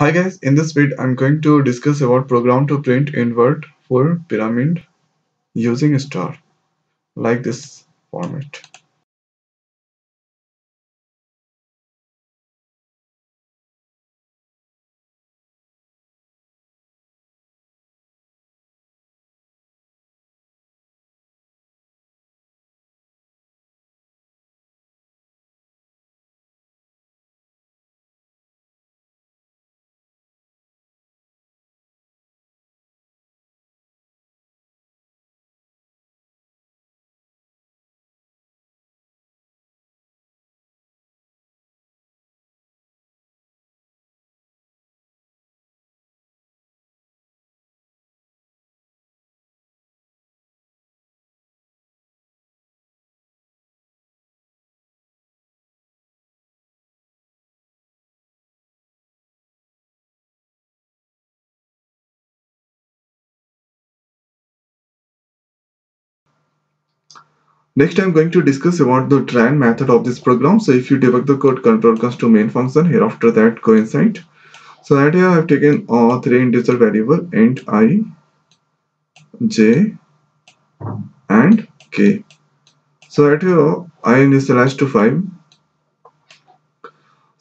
Hi guys, in this video I'm going to discuss about program to print invert full pyramid using star like this format. Next I'm going to discuss about the dry run method of this program. So if you debug the code control comes to main function here after that go inside. So that here I have taken uh, three integer variable int i, j and k. So that here i initialized to 5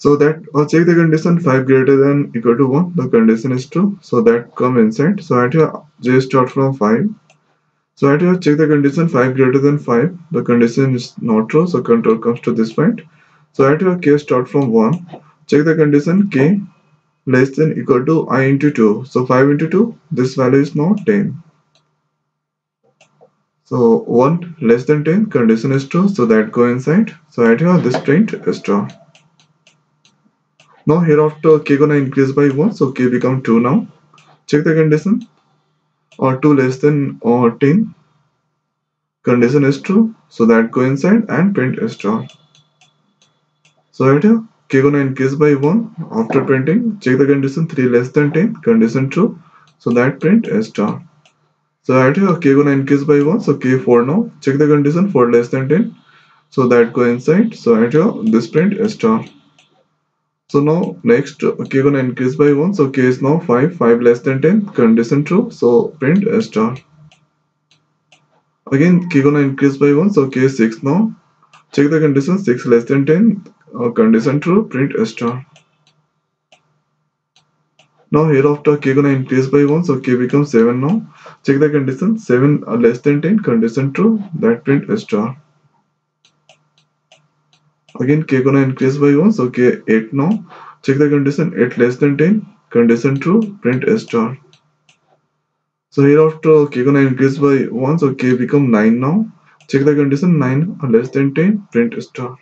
so that uh, check the condition 5 greater than equal to 1 the condition is true so that come inside so at here j start from 5 so at here check the condition 5 greater than 5 the condition is not true so control comes to this point. So at here k start from 1 check the condition k less than equal to i into 2 so 5 into 2 this value is now 10 so 1 less than 10 condition is true so that go inside so at here this print is true. Now hereafter k gonna increase by 1 so k become 2 now. Check the condition or 2 less than or 10 condition is true so that go inside and print star. So right here k gonna increase by 1 after printing check the condition 3 less than 10 condition true so that print star. So right here k gonna increase by 1 so k 4 now check the condition 4 less than 10 so that go inside so right here this print star. So now next k gonna increase by 1 so k is now 5 5 less than 10 condition true so print a star. Again k gonna increase by 1 so k is 6 now check the condition 6 less than 10 uh, condition true print a star. Now hereafter k gonna increase by 1 so k becomes 7 now check the condition 7 uh, less than 10 condition true that print a star. Again k gonna increase by 1 so k 8 now. Check the condition 8 less than 10. Condition true print a star. So hereafter k gonna increase by 1 so k become 9 now. Check the condition 9 less than 10 print a star.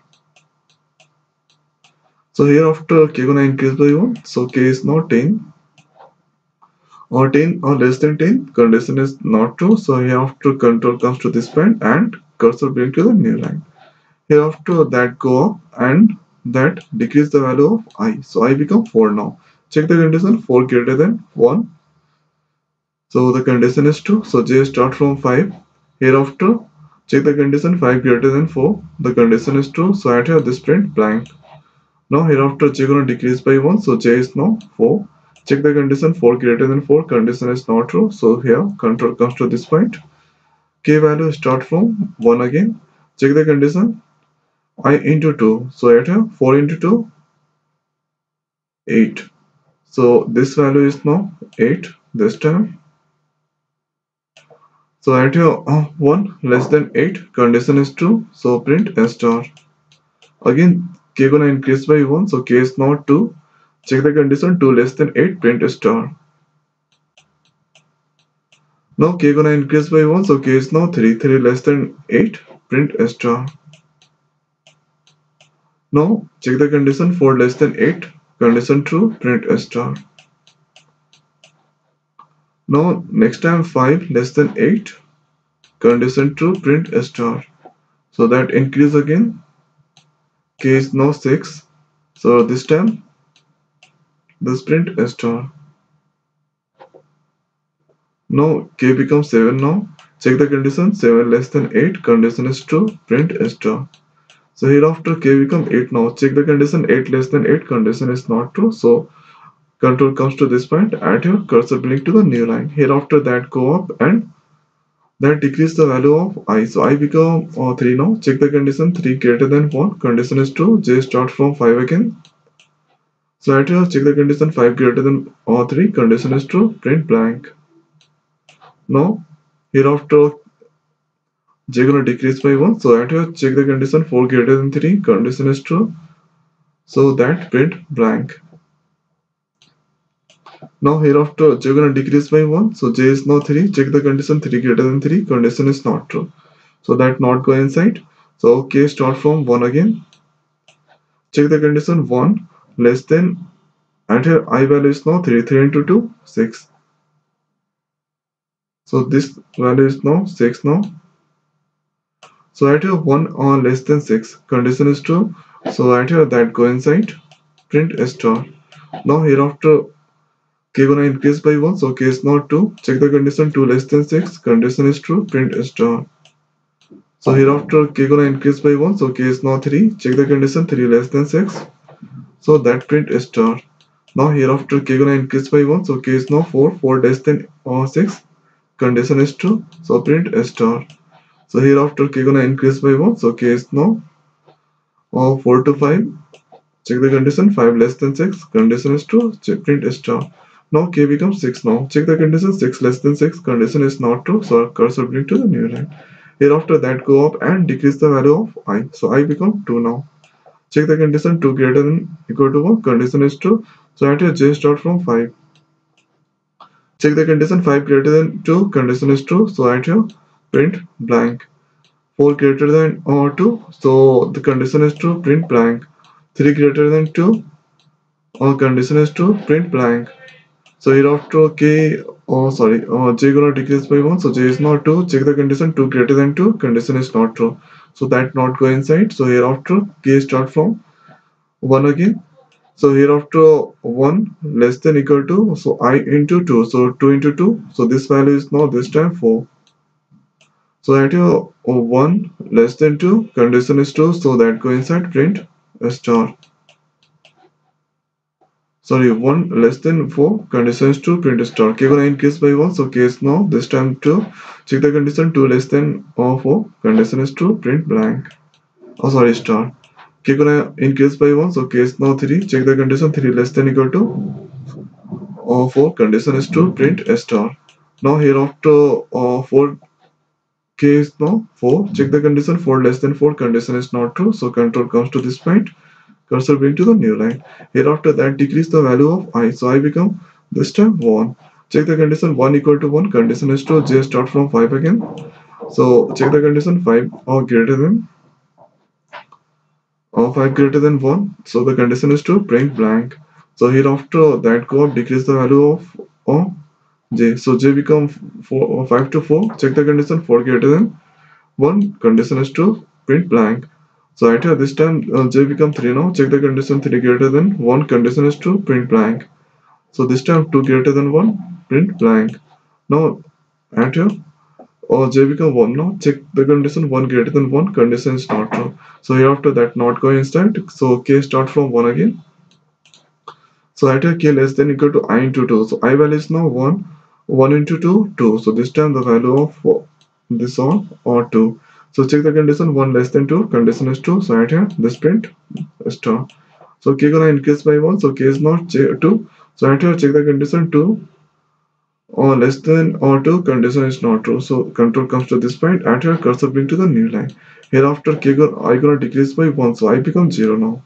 So hereafter k gonna increase by 1 so k is now 10 or 10 or less than 10 condition is not true so hereafter control comes to this point and cursor bring to the new line Hereafter that go up and that decrease the value of i. So i become 4 now. Check the condition 4 greater than 1. So the condition is true. So j start from 5. Hereafter check the condition 5 greater than 4. The condition is true. So at here this print blank. Now hereafter j gonna decrease by 1. So j is now 4. Check the condition 4 greater than 4. Condition is not true. So here control comes to this point. K value start from 1 again. Check the condition i into 2 so at 4 into 2 8 so this value is now 8 this time. So at here uh, 1 less than 8 condition is true so print a star. Again k gonna increase by 1 so k is now 2 check the condition 2 less than 8 print a star. Now k gonna increase by 1 so k is now 3 3 less than 8 print a star now check the condition for less than 8. Condition true, print a star. Now next time 5 less than 8. Condition true, print a star. So that increase again. K is now 6. So this time this print a star. Now K becomes 7 now. Check the condition 7 less than 8. Condition is true, print a star. So hereafter k become 8 now. Check the condition 8 less than 8 condition is not true. So control comes to this point add your cursor blink to the new line. Hereafter that go up and that decrease the value of i. So i become uh, 3 now. Check the condition 3 greater than 1 condition is true. J start from 5 again. So at here check the condition 5 greater than or 3 condition is true. Print blank. Now hereafter j gonna decrease by 1 so at here check the condition 4 greater than 3 condition is true. So that print blank. Now hereafter j gonna decrease by 1 so j is now 3 check the condition 3 greater than 3 condition is not true. So that not go inside. So k start from 1 again. Check the condition 1 less than and here i value is now 3 3 into 2 6 so this value is now 6 now so at here 1 or less than 6 condition is true. So at here that go print a star. Now hereafter k gonna increase by 1 so k is not 2 check the condition 2 less than 6 condition is true print a star. So hereafter k gonna increase by 1 so k is now 3 check the condition 3 less than 6 so that print a star. Now hereafter k gonna increase by 1 so k is now 4 4 less than uh, 6 condition is true so print a star. So hereafter k gonna increase by 1. So k is now uh, 4 to 5. Check the condition 5 less than 6. Condition is true. Check print star. Now k becomes 6 now. Check the condition 6 less than 6. Condition is not true. So cursor bring to the new line. Hereafter that go up and decrease the value of i. So i become 2 now. Check the condition 2 greater than equal to 1. Condition is true. So at here j start from 5. Check the condition 5 greater than 2. Condition is true. So at here print blank. 4 greater than or 2 so the condition is true print blank. 3 greater than 2 or condition is true print blank. So hereafter k oh sorry uh, j gonna decrease by 1 so j is not 2 check the condition 2 greater than 2 condition is not true. So that not go inside. So hereafter k start from 1 again. So hereafter 1 less than equal to so i into 2 so 2 into 2 so this value is now this time 4 so at your 1 less than 2 condition is true so that go inside print a star. Sorry 1 less than 4 condition is true print a star. K gonna increase by 1 so case now this time 2 check the condition 2 less than or 4 condition is true print blank. Oh sorry star. K gonna increase by 1 so case now 3 check the condition 3 less than equal to or 4 condition is true print a star. Now here after uh, 4 k is now 4 check the condition. 4 less than 4 condition is not true. So control comes to this point. Cursor bring to the new line. Hereafter that decrease the value of i. So i become this time 1 check the condition. 1 equal to 1 condition is true. J start from 5 again. So check the condition. 5 or greater than or 5 greater than 1 so the condition is true. Print blank. So hereafter that go up. Decrease the value of oh, j. So j become four, uh, 5 to 4. Check the condition 4 greater than 1. Condition is true. Print blank. So right here this time uh, j become 3 now. Check the condition 3 greater than 1. Condition is true. Print blank. So this time 2 greater than 1. Print blank. Now at here or j become 1 now. Check the condition 1 greater than 1. Condition is not true. So here after that not going inside. So k start from 1 again. So at here k less than equal to i into 2. So i value is now 1 1 into 2 2 so this time the value of this one or 2 so check the condition 1 less than 2 condition is 2 so right here this print star so k gonna increase by 1 so k is not 2 so right here check the condition 2 or less than or 2 condition is not true. So control comes to this point at here cursor bring to the new line. Hereafter k i gonna decrease by 1 so i become 0 now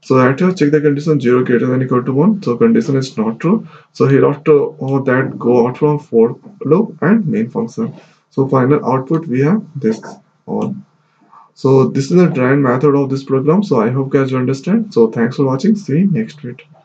so right here check the condition 0 greater than equal to 1. So condition is not true. So hereafter all that go out from for loop and main function. So final output we have this on. So this is the dry run method of this program. So I hope guys you understand. So thanks for watching. See you next video.